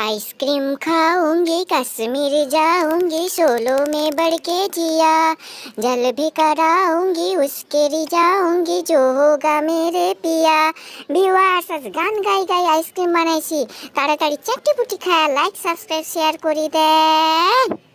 ice cream खाऊँगी Kashmir जाऊँगी solo में बढ़ के जिया जल भी कराऊँगी उसके रिजाऊँगी जो होगा मेरे पिया ভিউয়ার্স আজ গান গাই গাই আইসক্রিম বানাইছি তাড়াতাড়ি চারটি পুটি খায় লাইক সাবস্ক্রাইব শেয়ার করি দেন